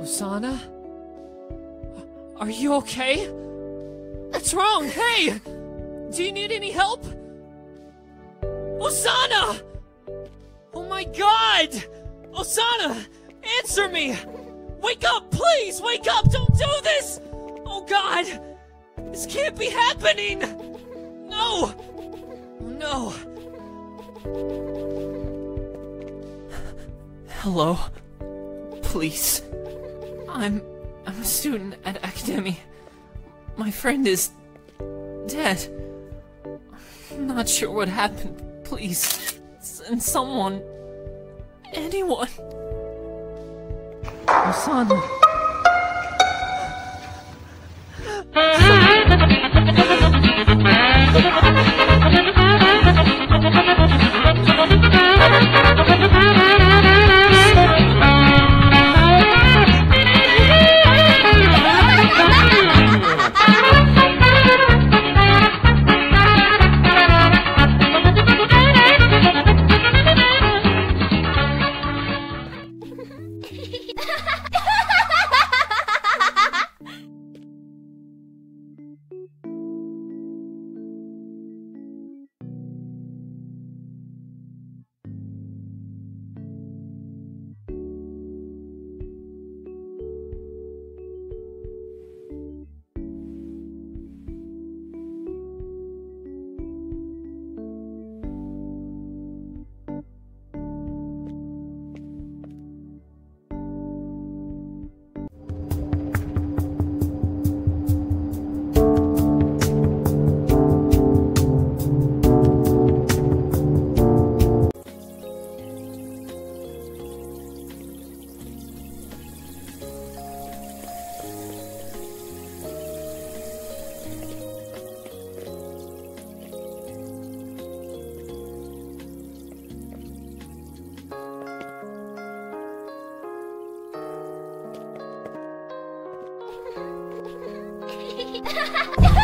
Osana? Are you okay? What's wrong? Hey! Do you need any help? Osana! Oh my god! Osana! Answer me! Wake up, please! Wake up! Don't do this! Oh god! This can't be happening! No! Hello? Please. I'm. I'm a student at Academy. My friend is. dead. I'm not sure what happened. Please. Send someone. Anyone. Osana. Ha ha ha!